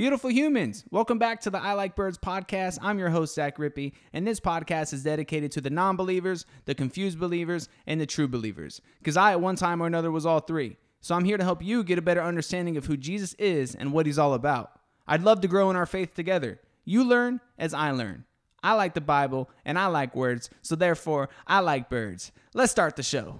Beautiful humans, welcome back to the I Like Birds podcast. I'm your host, Zach Rippey, and this podcast is dedicated to the non believers, the confused believers, and the true believers. Because I, at one time or another, was all three. So I'm here to help you get a better understanding of who Jesus is and what he's all about. I'd love to grow in our faith together. You learn as I learn. I like the Bible and I like words, so therefore, I like birds. Let's start the show.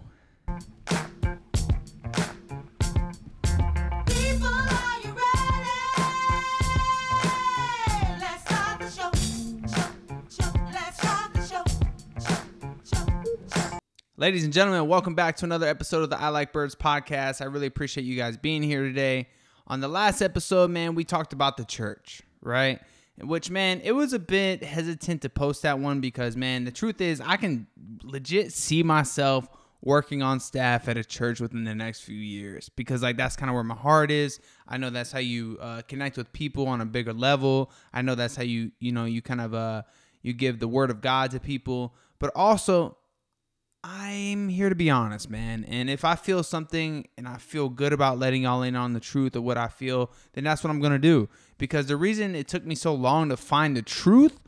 Ladies and gentlemen, welcome back to another episode of the I Like Birds podcast. I really appreciate you guys being here today. On the last episode, man, we talked about the church, right? Which, man, it was a bit hesitant to post that one because, man, the truth is, I can legit see myself working on staff at a church within the next few years because, like, that's kind of where my heart is. I know that's how you uh, connect with people on a bigger level. I know that's how you, you know, you kind of, uh, you give the word of God to people, but also I'm here to be honest, man. And if I feel something and I feel good about letting y'all in on the truth of what I feel, then that's what I'm going to do. Because the reason it took me so long to find the truth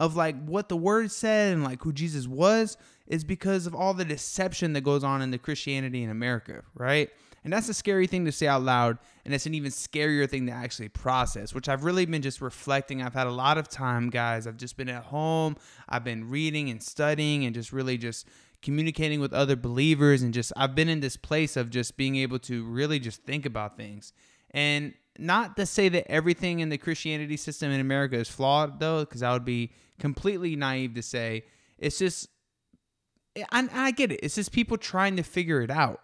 of like what the word said and like who Jesus was is because of all the deception that goes on in the Christianity in America, right? And that's a scary thing to say out loud. And it's an even scarier thing to actually process, which I've really been just reflecting. I've had a lot of time, guys. I've just been at home. I've been reading and studying and just really just communicating with other believers. And just, I've been in this place of just being able to really just think about things. And not to say that everything in the Christianity system in America is flawed, though, because I would be completely naive to say. It's just, and I get it. It's just people trying to figure it out.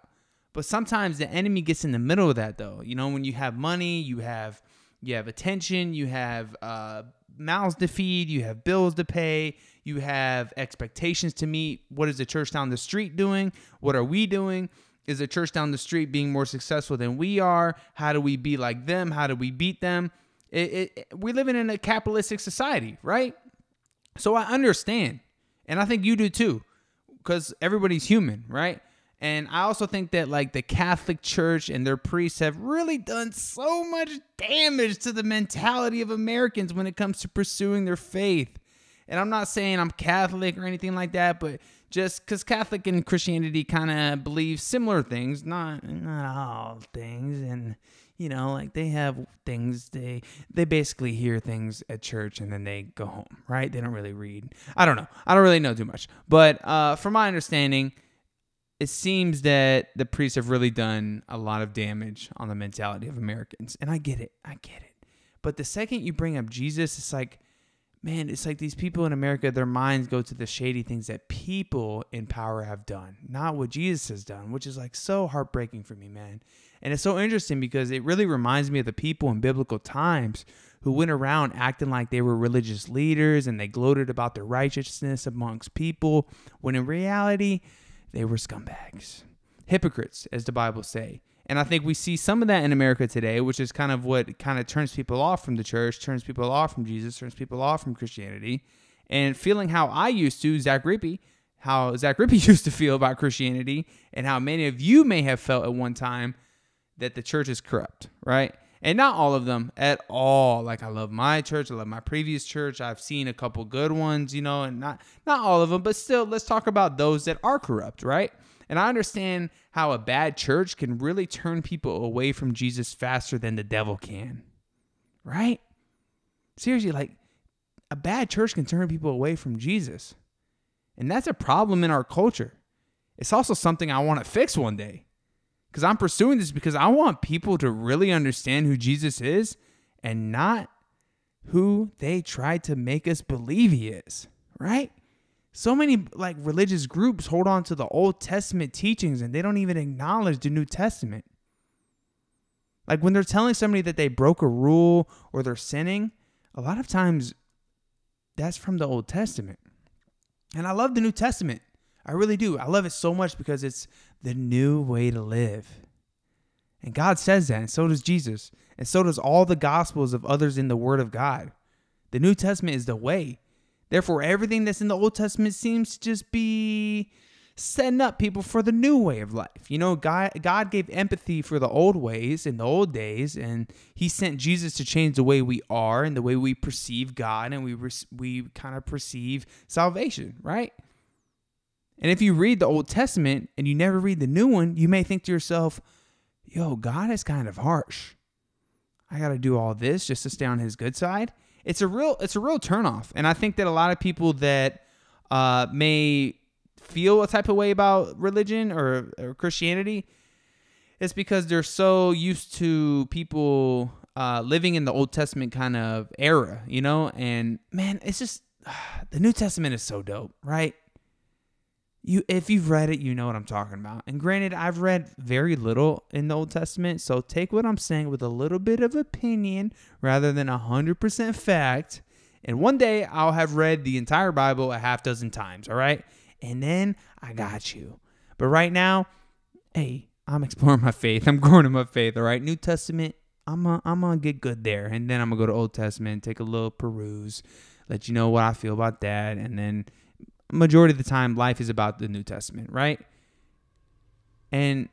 But sometimes the enemy gets in the middle of that though. You know, when you have money, you have you have attention, you have uh, mouths to feed, you have bills to pay, you have expectations to meet. What is the church down the street doing? What are we doing? Is the church down the street being more successful than we are? How do we be like them? How do we beat them? It, it, it- we live in a capitalistic society, right? So I understand, and I think you do too, because everybody's human, right? And I also think that like the Catholic Church and their priests have really done so much damage to the mentality of Americans when it comes to pursuing their faith. And I'm not saying I'm Catholic or anything like that, but just because Catholic and Christianity kind of believe similar things, not not all things, and you know, like they have things they they basically hear things at church and then they go home, right? They don't really read. I don't know. I don't really know too much, but uh, from my understanding, it seems that the priests have really done a lot of damage on the mentality of Americans. And I get it. I get it. But the second you bring up Jesus, it's like, man, it's like these people in America, their minds go to the shady things that people in power have done, not what Jesus has done, which is like so heartbreaking for me, man. And it's so interesting because it really reminds me of the people in biblical times who went around acting like they were religious leaders and they gloated about their righteousness amongst people, when in reality, they were scumbags, hypocrites, as the Bible say. And I think we see some of that in America today, which is kind of what kind of turns people off from the church, turns people off from Jesus, turns people off from Christianity, and feeling how I used to, Zach Rippey, how Zach Rippey used to feel about Christianity, and how many of you may have felt at one time that the church is corrupt, right? And not all of them at all. Like I love my church, I love my previous church. I've seen a couple good ones, you know, and not not all of them, but still let's talk about those that are corrupt, right? And I understand how a bad church can really turn people away from Jesus faster than the devil can. Right? Seriously, like a bad church can turn people away from Jesus. And that's a problem in our culture. It's also something I want to fix one day because I'm pursuing this because I want people to really understand who Jesus is and not who they try to make us believe he is, right? So many like religious groups hold on to the Old Testament teachings and they don't even acknowledge the New Testament. Like when they're telling somebody that they broke a rule or they're sinning, a lot of times that's from the Old Testament. And I love the New Testament. I really do. I love it so much because it's the new way to live. And God says that, and so does Jesus, and so does all the gospels of others in the Word of God. The New Testament is the way. Therefore, everything that's in the Old Testament seems to just be setting up people for the new way of life. You know, God, God gave empathy for the old ways in the old days, and He sent Jesus to change the way we are and the way we perceive God and we we kind of perceive salvation, right? And if you read the Old Testament and you never read the new one, you may think to yourself, "Yo, God is kind of harsh. I got to do all this just to stay on His good side." It's a real it's a real turnoff, and I think that a lot of people that uh, may feel a type of way about religion or, or Christianity, it's because they're so used to people uh, living in the Old Testament kind of era, you know? And man, it's just the New Testament is so dope, right? You, if you've read it, you know what I'm talking about. And granted, I've read very little in the Old Testament, so take what I'm saying with a little bit of opinion rather than a hundred percent fact. And one day I'll have read the entire Bible a half dozen times, all right? And then I got you. But right now, hey, I'm exploring my faith. I'm growing in my faith, all right? New Testament, I'm gonna, I'm gonna get good there. And then I'm gonna go to Old Testament, take a little peruse, let you know what I feel about that. And then majority of the time, life is about the New Testament, right? And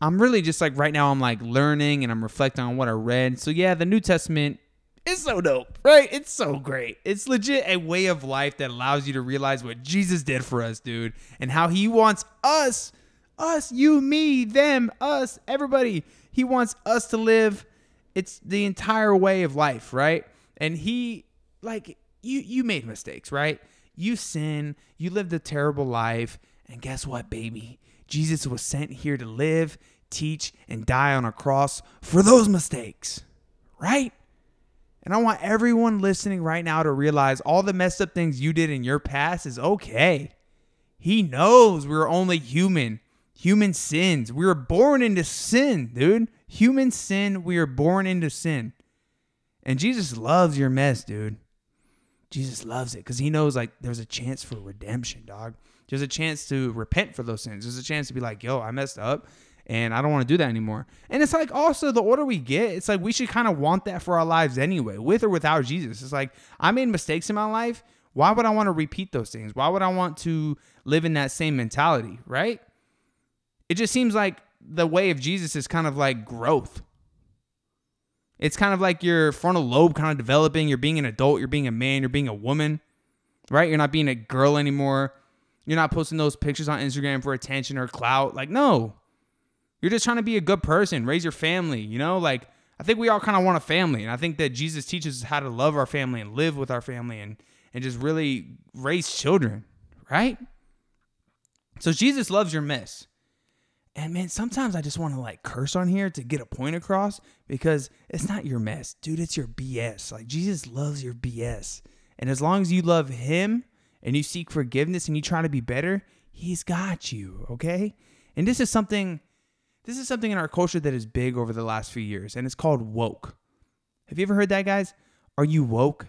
I'm really just like right now, I'm like learning and I'm reflecting on what I read. So yeah, the New Testament is so dope, right? It's so great. It's legit a way of life that allows you to realize what Jesus did for us, dude, and how he wants us, us, you, me, them, us, everybody. He wants us to live. It's the entire way of life, right? And he, like, you, you made mistakes, right? You sin, you lived a terrible life, and guess what, baby? Jesus was sent here to live, teach, and die on a cross for those mistakes, right? And I want everyone listening right now to realize all the messed up things you did in your past is okay. He knows we're only human. Human sins. We were born into sin, dude. Human sin. We are born into sin. And Jesus loves your mess, dude. Jesus loves it because he knows like there's a chance for redemption, dog. There's a chance to repent for those sins. There's a chance to be like, yo, I messed up and I don't want to do that anymore. And it's like also the order we get, it's like we should kind of want that for our lives anyway, with or without Jesus. It's like I made mistakes in my life. Why would I want to repeat those things? Why would I want to live in that same mentality, right? It just seems like the way of Jesus is kind of like growth. It's kind of like your frontal lobe kind of developing. You're being an adult, you're being a man, you're being a woman, right? You're not being a girl anymore. You're not posting those pictures on Instagram for attention or clout. Like, no. You're just trying to be a good person, raise your family, you know? Like, I think we all kind of want a family. And I think that Jesus teaches us how to love our family and live with our family and, and just really raise children, right? So Jesus loves your mess. And man, sometimes I just want to like curse on here to get a point across because it's not your mess, dude. It's your BS. Like Jesus loves your BS. And as long as you love him and you seek forgiveness and you try to be better, he's got you, okay? And this is something this is something in our culture that is big over the last few years and it's called woke. Have you ever heard that, guys? Are you woke?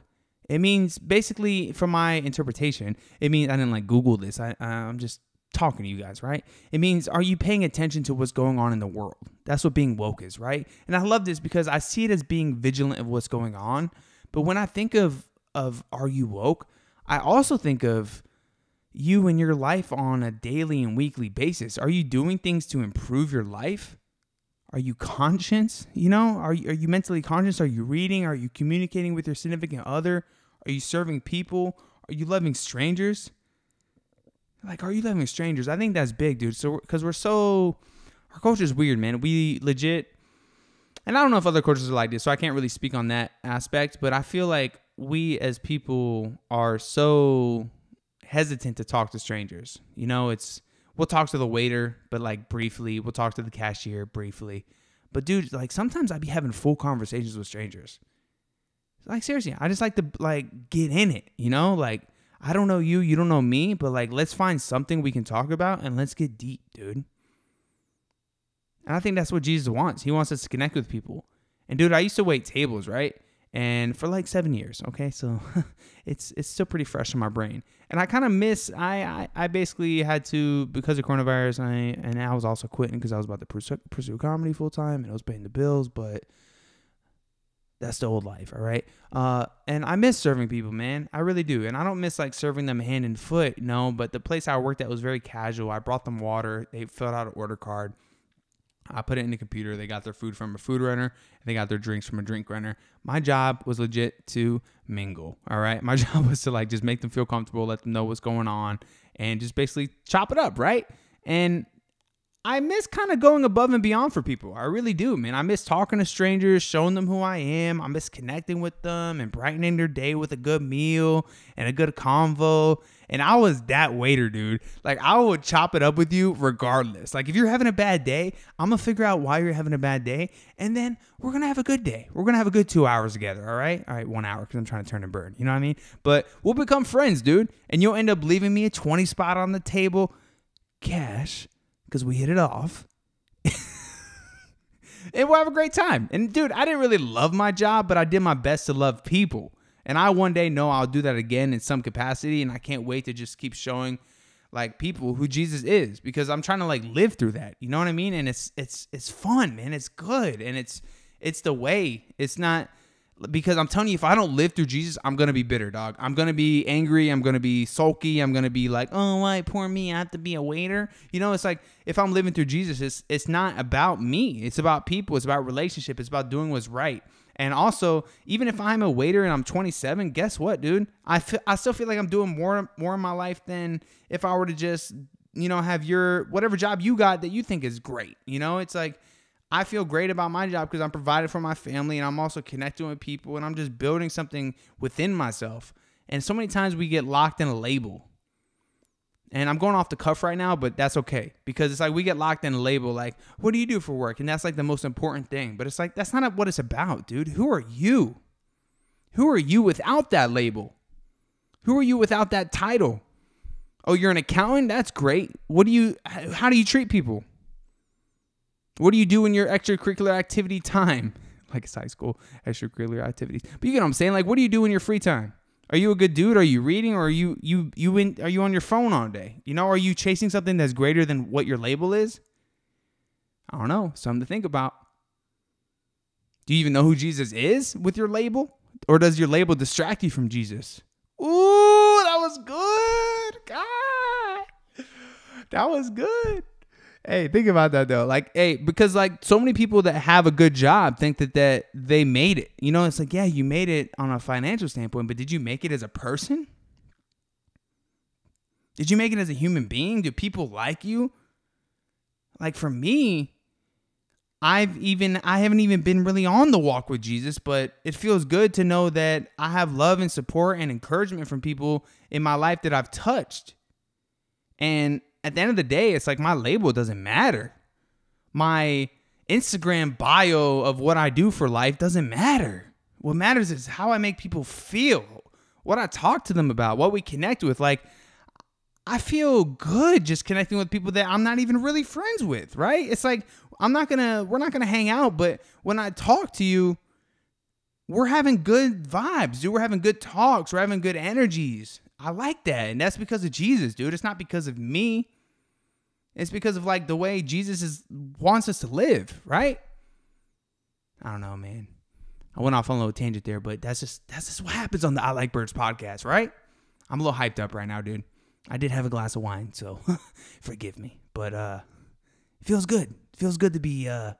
It means basically, from my interpretation, it means I didn't like Google this. I, I'm just talking to you guys, right? It means are you paying attention to what's going on in the world? That's what being woke is, right? And I love this because I see it as being vigilant of what's going on. But when I think of of are you woke, I also think of you and your life on a daily and weekly basis. Are you doing things to improve your life? Are you conscious? You know, are you, are you mentally conscious? Are you reading? Are you communicating with your significant other? Are you serving people? Are you loving strangers? Like, are you loving strangers? I think that's big, dude. So, because we're so, our culture is weird, man. We legit, and I don't know if other cultures are like this, so I can't really speak on that aspect, but I feel like we as people are so hesitant to talk to strangers. You know, it's, we'll talk to the waiter, but like briefly. We'll talk to the cashier briefly. But dude, like sometimes I'd be having full conversations with strangers. Like seriously, I just like to like get in it, you know? Like I don't know you, you don't know me, but like let's find something we can talk about and let's get deep, dude. And I think that's what Jesus wants. He wants us to connect with people. And dude, I used to wait tables, right? And for like seven years, okay, so it's it's still pretty fresh in my brain. And I kind of miss. I, I I basically had to because of coronavirus. and I and I was also quitting because I was about to pursue, pursue comedy full time and I was paying the bills. But That's the old life, all right? Uh, and I miss serving people, man. I really do. And I don't miss like serving them hand and foot, no, but the place I worked at was very casual. I brought them water, they filled out an order card. I put it in the computer. They got their food from a food runner and they got their drinks from a drink runner. My job was legit to mingle. All right. My job was to like just make them feel comfortable, let them know what's going on, and just basically chop it up. Right. And I miss kind of going above and beyond for people. I really do, man. I miss talking to strangers, showing them who I am. I miss connecting with them and brightening their day with a good meal and a good convo. And I was that waiter, dude. Like I would chop it up with you regardless. Like if you're having a bad day, I'm gonna figure out why you're having a bad day, and then we're gonna have a good day. We're gonna have a good two hours together. All right, all right, one hour because I'm trying to turn and burn. You know what I mean? But we'll become friends, dude. And you'll end up leaving me a 20 spot on the table, cash, because we hit it off. and we'll have a great time. And dude, I didn't really love my job, but I did my best to love people. And I one day know I'll do that again in some capacity. And I can't wait to just keep showing like people who Jesus is because I'm trying to like live through that. You know what I mean? And it's it's it's fun, man. It's good. And it's it's the way. It's not because I'm telling you, if I don't live through Jesus, I'm gonna be bitter, dog. I'm gonna be angry. I'm gonna be sulky. I'm gonna be like, oh, why poor me? I have to be a waiter. You know, it's like if I'm living through Jesus, it's it's not about me. It's about people. It's about relationship. It's about doing what's right. And also, even if I'm a waiter and I'm 27, guess what, dude? I feel, I still feel like I'm doing more more in my life than if I were to just you know have your whatever job you got that you think is great. You know, it's like I feel great about my job because I'm provided for my family and I'm also connecting with people and I'm just building something within myself. And so many times we get locked in a label. And I'm going off the cuff right now, but that's okay because it's like we get locked in a label like, what do you do for work? And that's like the most important thing. But it's like, that's not what it's about, dude. Who are you? Who are you without that label? Who are you without that title? Oh, you're an accountant? That's great. What do you, how do you treat people? What do you do in your extracurricular activity time? Like it's high school extracurricular activities. But you get what I'm saying? Like, what do you do in your free time? Are you a good dude? Are you reading, or are you you you in? Are you on your phone all day? You know, are you chasing something that's greater than what your label is? I don't know. Something to think about. Do you even know who Jesus is with your label, or does your label distract you from Jesus? Ooh, that was good, God. That was good. Hey, think about that though. Like, hey, because like so many people that have a good job think that that they made it. You know, it's like, yeah, you made it on a financial standpoint, but did you make it as a person? Did you make it as a human being? Do people like you? Like for me, I've even I haven't even been really on the walk with Jesus, but it feels good to know that I have love and support and encouragement from people in my life that I've touched. And at the end of the day, it's like my label doesn't matter. My Instagram bio of what I do for life doesn't matter. What matters is how I make people feel, what I talk to them about, what we connect with. Like, I feel good just connecting with people that I'm not even really friends with, right? It's like I'm not gonna, we're not gonna hang out, but when I talk to you, we're having good vibes, dude. We're having good talks, we're having good energies. I like that. And that's because of Jesus, dude. It's not because of me. It's because of like the way Jesus is wants us to live, right? I don't know, man. I went off on a little tangent there, but that's just that's just what happens on the I Like Birds podcast, right? I'm a little hyped up right now, dude. I did have a glass of wine, so forgive me. But uh it feels good. It feels good to be uh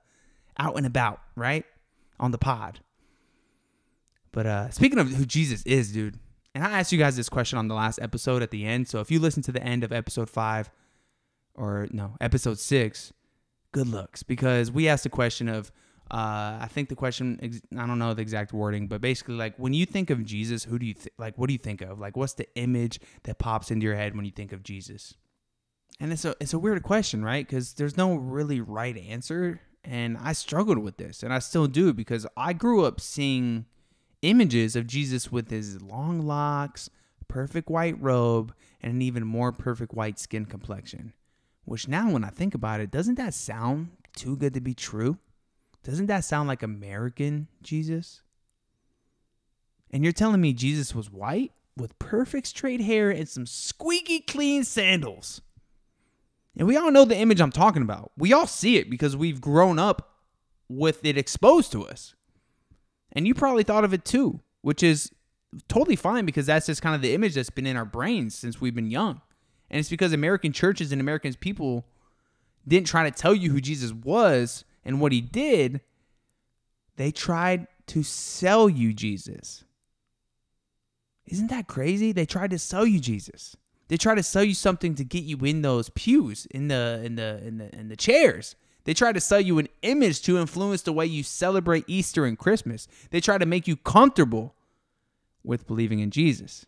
out and about, right? On the pod. But uh speaking of who Jesus is, dude, and I asked you guys this question on the last episode at the end. So if you listen to the end of episode five, or no, episode six, good looks, because we asked the question of, uh, I think the question, I don't know the exact wording, but basically, like when you think of Jesus, who do you th- like? What do you think of? Like, what's the image that pops into your head when you think of Jesus? And it's a it's a weird question, right? Because there's no really right answer, and I struggled with this, and I still do because I grew up seeing images of Jesus with his long locks, perfect white robe, and an even more perfect white skin complexion. Which now, when I think about it, doesn't that sound too good to be true? Doesn't that sound like American Jesus? And you're telling me Jesus was white with perfect straight hair and some squeaky clean sandals. And we all know the image I'm talking about. We all see it because we've grown up with it exposed to us. And you probably thought of it too, which is totally fine because that's just kind of the image that's been in our brains since we've been young. And it's because American churches and American people didn't try to tell you who Jesus was and what he did. They tried to sell you Jesus. Isn't that crazy? They tried to sell you Jesus. They tried to sell you something to get you in those pews, in the in the in the in the chairs. They try to sell you an image to influence the way you celebrate Easter and Christmas. They try to make you comfortable with believing in Jesus.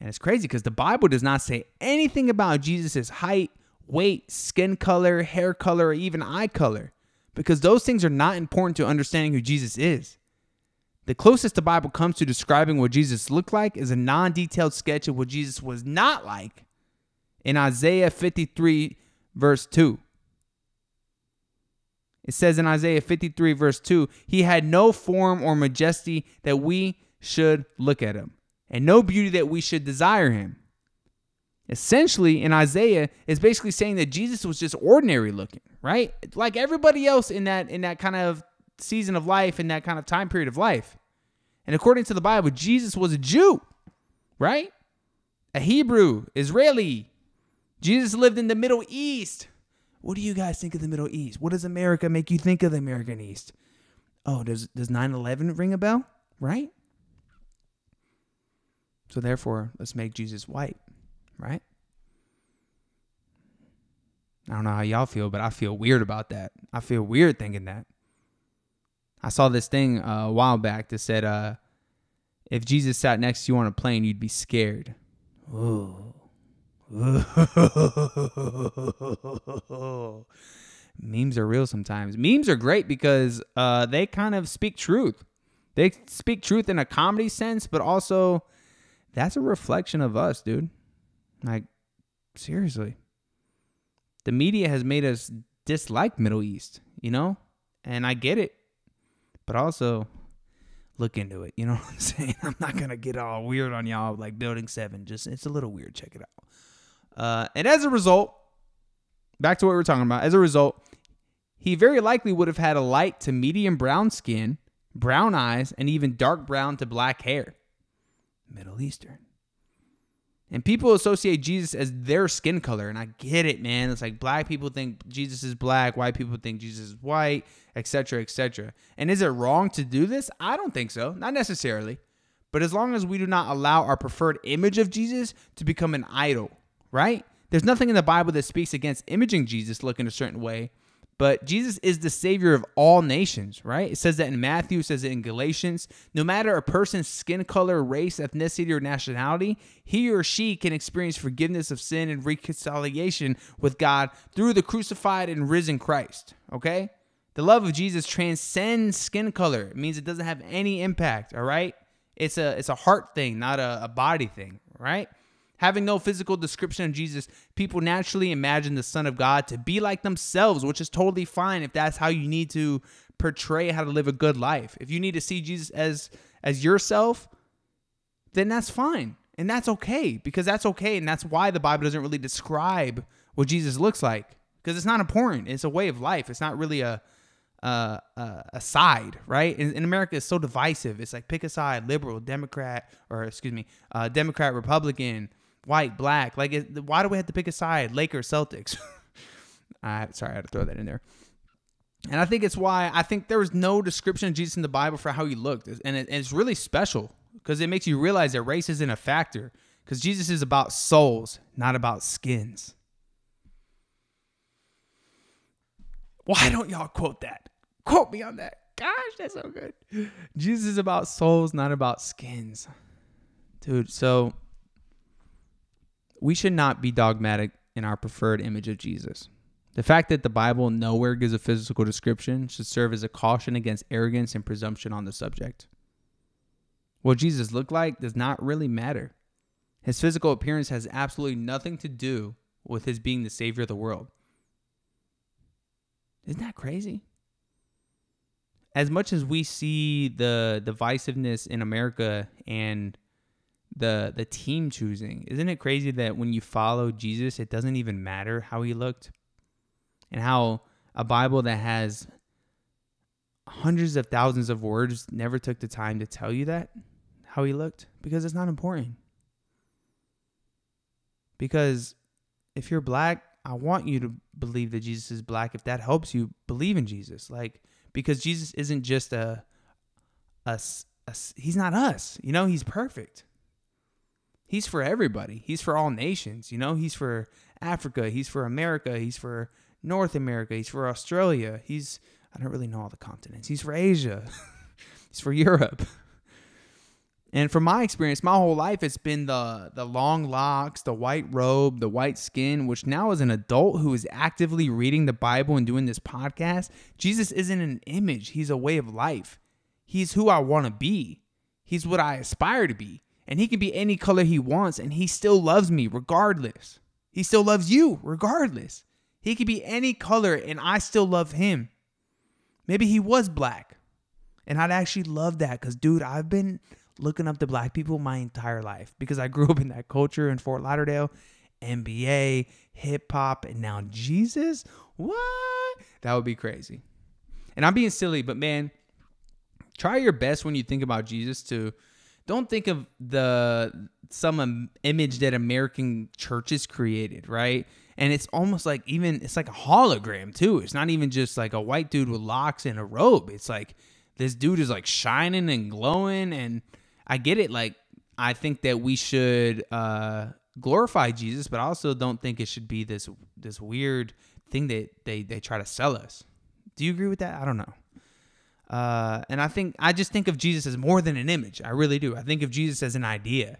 And it's crazy because the Bible does not say anything about Jesus' height, weight, skin color, hair color, or even eye color, because those things are not important to understanding who Jesus is. The closest the Bible comes to describing what Jesus looked like is a non detailed sketch of what Jesus was not like in Isaiah 53, verse 2. It says in Isaiah 53, verse 2, He had no form or majesty that we should look at him, and no beauty that we should desire him. Essentially, in Isaiah, is basically saying that Jesus was just ordinary looking, right? Like everybody else in that in that kind of season of life, in that kind of time period of life. And according to the Bible, Jesus was a Jew, right? A Hebrew, Israeli. Jesus lived in the Middle East. What do you guys think of the Middle East? What does America make you think of the American East? Oh, does does 9/11 ring a bell? Right? So therefore, let's make Jesus white, right? I don't know how y'all feel, but I feel weird about that. I feel weird thinking that. I saw this thing uh, a while back that said, uh, if Jesus sat next to you on a plane, you'd be scared. Ooh. Memes are real sometimes. Memes are great because uh, they kind of speak truth. They speak truth in a comedy sense, but also that's a reflection of us, dude. Like, seriously. The media has made us dislike Middle East, you know? And I get it. But also, look into it. You know what I'm saying? I'm not gonna get all weird on y'all like Building Seven. Just it's a little weird. Check it out. Uh, and as a result, back to what we were talking about. As a result, he very likely would have had a light to medium brown skin, brown eyes, and even dark brown to black hair. Middle Eastern. And people associate Jesus as their skin color. And I get it, man. It's like black people think Jesus is black, white people think Jesus is white, etc., etc. And is it wrong to do this? I don't think so. Not necessarily. But as long as we do not allow our preferred image of Jesus to become an idol, right? There's nothing in the Bible that speaks against imaging Jesus looking a certain way, but Jesus is the savior of all nations, right? It says that in Matthew, it says it in Galatians. No matter a person's skin color, race, ethnicity, or nationality, he or she can experience forgiveness of sin and reconciliation with God through the crucified and risen Christ, okay? The love of Jesus transcends skin color. It means it doesn't have any impact, all right? It's a it's a heart thing, not a, a body thing, right? Having no physical description of Jesus, people naturally imagine the Son of God to be like themselves, which is totally fine if that's how you need to portray how to live a good life. If you need to see Jesus as as yourself, then that's fine. And that's okay because that's okay. And that's why the Bible doesn't really describe what Jesus looks like because it's not important. It's a way of life. It's not really a uh, a side, right? In, in America, it's so divisive. It's like pick a side: liberal, Democrat, or excuse me, uh, Democrat, Republican, white, black. Like, why do we have to pick a side? Lakers, Celtics. I sorry, I had to throw that in there. And I think it's why I think there was no description of Jesus in the Bible for how he looked, and, it, and it's really special because it makes you realize that race isn't a factor. Because Jesus is about souls, not about skins. Why don't y'all quote that? Quote me on that. Gosh, that's so good. Jesus is about souls, not about skins. Dude, so we should not be dogmatic in our preferred image of Jesus. The fact that the Bible nowhere gives a physical description should serve as a caution against arrogance and presumption on the subject. What Jesus looked like does not really matter. His physical appearance has absolutely nothing to do with his being the savior of the world. Isn't that crazy? As much as we see the divisiveness in America and the the team choosing, isn't it crazy that when you follow Jesus, it doesn't even matter how he looked? And how a Bible that has hundreds of thousands of words never took the time to tell you that how he looked because it's not important. Because if you're black, I want you to believe that Jesus is black. If that helps you believe in Jesus, like because Jesus isn't just a us. He's not us. You know, he's perfect. He's for everybody. He's for all nations. You know, he's for Africa. He's for America. He's for North America. He's for Australia. He's I don't really know all the continents. He's for Asia. he's for Europe. And from my experience, my whole life it's been the the long locks, the white robe, the white skin, which now as an adult who is actively reading the Bible and doing this podcast, Jesus isn't an image, he's a way of life. He's who I want to be. He's what I aspire to be. And he can be any color he wants and he still loves me regardless. He still loves you regardless. He could be any color and I still love him. Maybe he was black. And I'd actually love that cuz dude, I've been looking up to black people my entire life because I grew up in that culture in Fort Lauderdale, NBA, hip hop, and now Jesus. What? That would be crazy. And I'm being silly, but man, try your best when you think about Jesus to don't think of the some image that American churches created, right? And it's almost like even it's like a hologram too. It's not even just like a white dude with locks and a robe. It's like this dude is like shining and glowing and I get it. Like, I think that we should uh, glorify Jesus, but I also don't think it should be this this weird thing that they they try to sell us. Do you agree with that? I don't know. Uh, and I think I just think of Jesus as more than an image. I really do. I think of Jesus as an idea,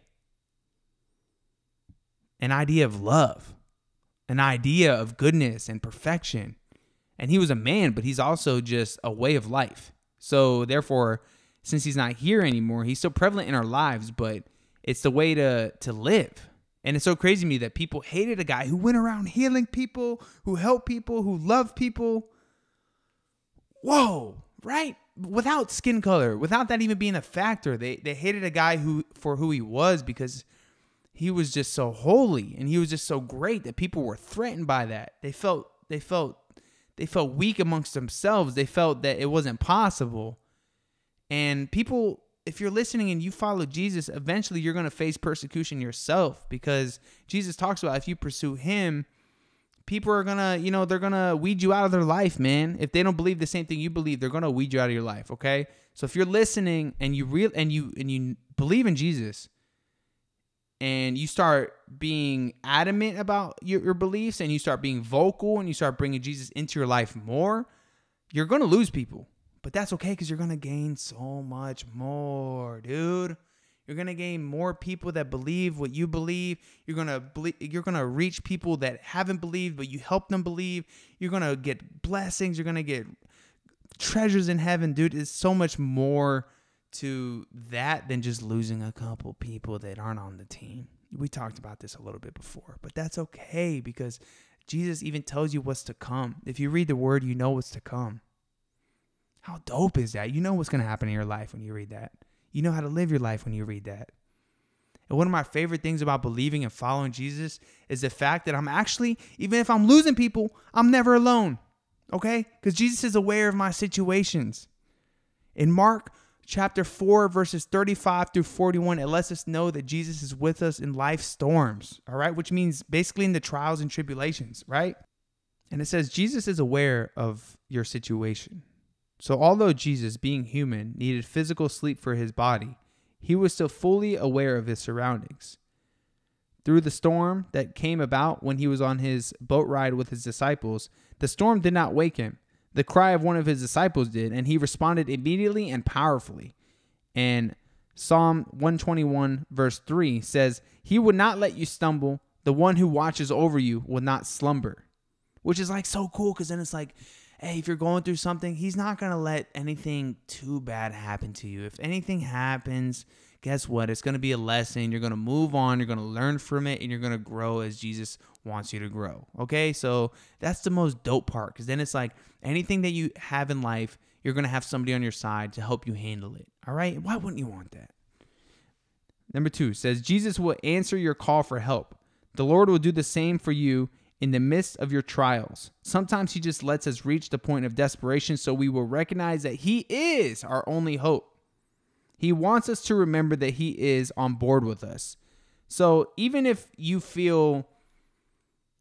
an idea of love, an idea of goodness and perfection. And he was a man, but he's also just a way of life. So therefore, since he's not here anymore, he's still prevalent in our lives, but it's the way to to live. And it's so crazy to me that people hated a guy who went around healing people, who helped people, who loved people. Whoa, right? Without skin color, without that even being a factor. They they hated a guy who for who he was because he was just so holy and he was just so great that people were threatened by that. They felt they felt they felt weak amongst themselves. They felt that it wasn't possible. And people, if you're listening and you follow Jesus, eventually you're going to face persecution yourself because Jesus talks about if you pursue him, people are to, you know, they're to weed you out of their life, man. If they don't believe the same thing you believe, they're to weed you out of your life, okay? So if you're listening and you real and you and you believe in Jesus and you start being adamant about your, your beliefs and you start being vocal and you start bringing Jesus into your life more, you're to lose people. But that's okay because you're to gain so much more, dude. You're going to gain more people that believe what you believe. You're going to ble- you're going to reach people that haven't believed but you help them believe. You're going to get blessings, you're going to get treasures in heaven, dude. It's so much more to that than just losing a couple people that aren't on the team. We talked about this a little bit before, but that's okay because Jesus even tells you what's to come. If you read the word, you know what's to come. How dope is that? You know what's going to happen in your life when you read that. You know how to live your life when you read that. And one of my favorite things about believing and following Jesus is the fact that I'm actually, even if I'm losing people, I'm never alone. Okay? Because Jesus is aware of my situations. In Mark chapter 4, verses 35 through 41, it lets us know that Jesus is with us in life's storms. All right? Which means basically in the trials and tribulations, right? And it says, Jesus is aware of your situation. So, although Jesus, being human, needed physical sleep for his body, he was still fully aware of his surroundings. Through the storm that came about when he was on his boat ride with his disciples, the storm did not wake him. The cry of one of his disciples did, and he responded immediately and powerfully. And Psalm 121, verse 3 says, He would not let you stumble. The one who watches over you will not slumber. Which is like so cool because then it's like, hey, if you're going through something, he's not going to let anything too bad happen to you. If anything happens, guess what? It's going to be a lesson. You're going to move on, you're going to learn from it, and you're going to grow as Jesus wants you to grow. Okay? So that's the most dope part because then it's like anything that you have in life, you're going to have somebody on your side to help you handle it. All right? Why wouldn't you want that? Number two says, Jesus will answer your call for help. The Lord will do the same for you in the midst of your trials. Sometimes He just lets us reach the point of desperation so we will recognize that He is our only hope. He wants us to remember that He is on board with us. So even if you feel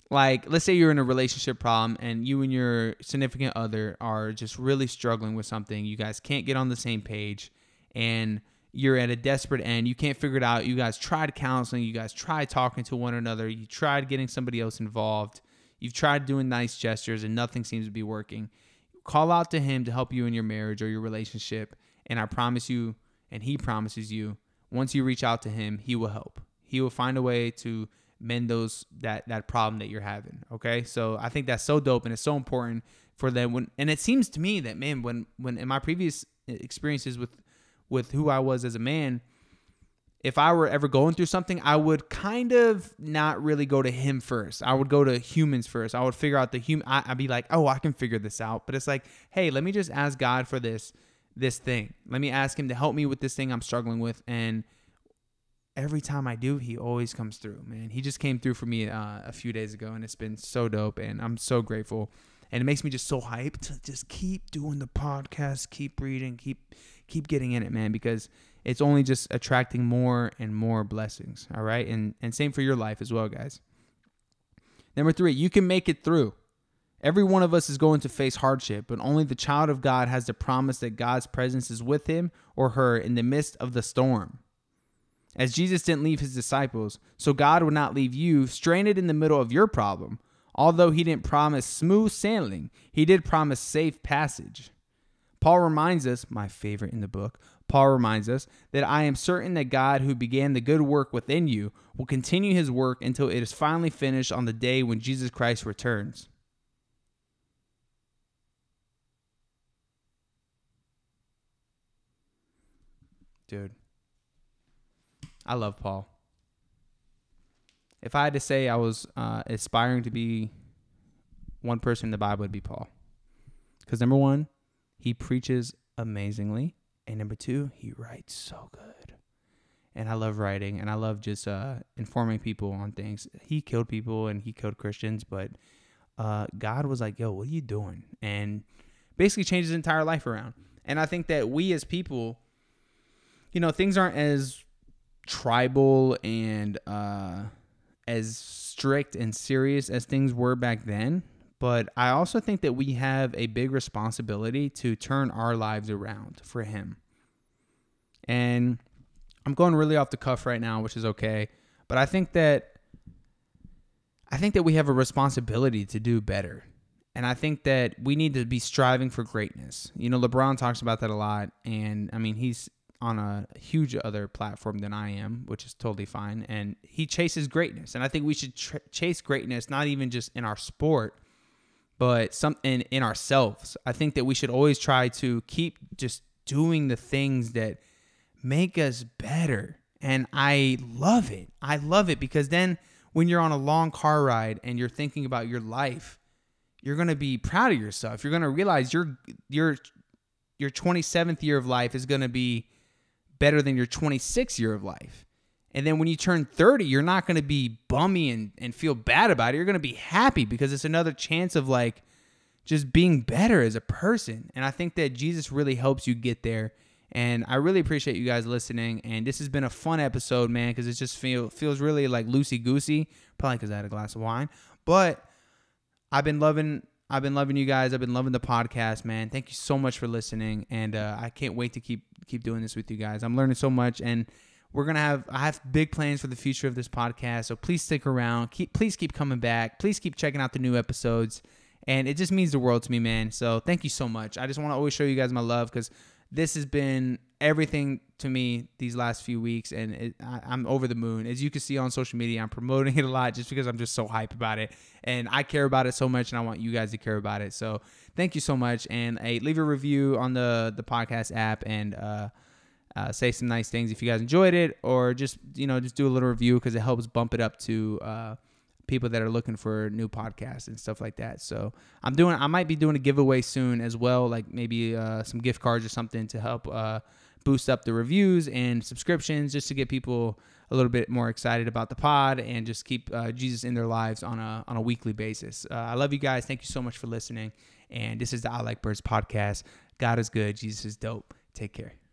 like, let's say you're in a relationship problem and you and your significant other are just really struggling with something, you guys can't get on the same page, and you're at a desperate end, you can't figure it out. You guys tried counseling, you guys tried talking to one another, you tried getting somebody else involved, you've tried doing nice gestures, and nothing seems to be working. Call out to Him to help you in your marriage or your relationship, and I promise you, and He promises you, once you reach out to Him, He will help. He will find a way to mend those that that problem that you're having. Okay, so I think that's so dope and it's so important for them. When and it seems to me that man, when when in my previous experiences with with who I was as a man, if I were ever going through something, I would kind of not really go to him first. I would go to humans first. I would figure out the human. I'd be like, oh, I can figure this out. But it's like, hey, let me just ask God for this this thing. Let me ask Him to help me with this thing I'm struggling with and every time I do, he always comes through, man. He just came through for me uh, a few days ago, and it's been so dope, and I'm so grateful. And it makes me just so hyped to just keep doing the podcast, keep reading, keep keep getting in it, man, because it's only just attracting more and more blessings. All right, and and same for your life as well, guys. Number three, you can make it through. Every one of us is going to face hardship, but only the child of God has the promise that God's presence is with him or her in the midst of the storm. As Jesus didn't leave his disciples, so God would not leave you stranded in the middle of your problem. Although he didn't promise smooth sailing, he did promise safe passage. Paul reminds us, my favorite in the book, Paul reminds us that I am certain that God, who began the good work within you, will continue his work until it is finally finished on the day when Jesus Christ returns. Dude. I love Paul. If I had to say I was uh, aspiring to be one person in the Bible, would be Paul. Because number one, he preaches amazingly, and number two, he writes so good. And I love writing, and I love just uh, informing people on things. He killed people, and he killed Christians, but uh, God was like, "Yo, what are you doing?" And basically changed his entire life around. And I think that we as people, you know, things aren't as tribal and uh, as strict and serious as things were back then. But I also think that we have a big responsibility to turn our lives around for Him. And I'm going really off the cuff right now, which is okay. But I think that I think that we have a responsibility to do better. And I think that we need to be striving for greatness. You know, LeBron talks about that a lot. And I mean, he's on a huge other platform than I am, which is totally fine. And he chases greatness, and I think we should tr- chase greatness not even just in our sport, but something in ourselves. I think that we should always try to keep just doing the things that make us better. And I love it. I love it because then when you're on a long car ride and you're thinking about your life, you're going to be proud of yourself. You're going to realize your your your 27th year of life is going to be better than your 26th year of life. And then when you turn 30, you're not going to be bummy and, and feel bad about it. You're going to be happy because it's another chance of like just being better as a person. And I think that Jesus really helps you get there. And I really appreciate you guys listening. And this has been a fun episode, man, because it just feel, feels really like loosey goosey. Probably because I had a glass of wine. But I've been loving I've been loving you guys. I've been loving the podcast, man. Thank you so much for listening, and uh, I can't wait to keep keep doing this with you guys. I'm learning so much, and we're gonna have I have big plans for the future of this podcast. So please stick around. Keep please keep coming back. Please keep checking out the new episodes, and it just means the world to me, man. So thank you so much. I just want to always show you guys my love because this has been everything to me these last few weeks, and it, I, I'm over the moon. As you can see on social media, I'm promoting it a lot just because I'm just so hyped about it, and I care about it so much, and I want you guys to care about it. So thank you so much, and hey, leave a review on the the podcast app, and uh, uh, say some nice things if you guys enjoyed it, or just you know just do a little review because it helps bump it up to. Uh, people that are looking for new podcasts and stuff like that. So I'm doing, I might be doing a giveaway soon as well, like maybe uh, some gift cards or something to help uh, boost up the reviews and subscriptions just to get people a little bit more excited about the pod and just keep uh, Jesus in their lives on a on a weekly basis. Uh, I love you guys. Thank you so much for listening. And this is the I Like Birds podcast. God is good. Jesus is dope. Take care.